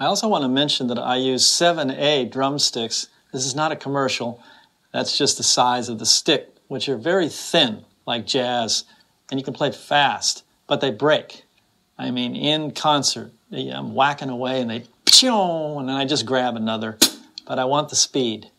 I also want to mention that I use 7A drumsticks. This is not a commercial. That's just the size of the stick, which are very thin, like jazz, and you can play fast, but they break. I mean, in concert, I'm whacking away and they, and then I just grab another, but I want the speed.